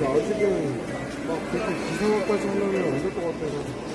근데 아직은 막 그렇게 기상학까지 하려면 안될것 같아서.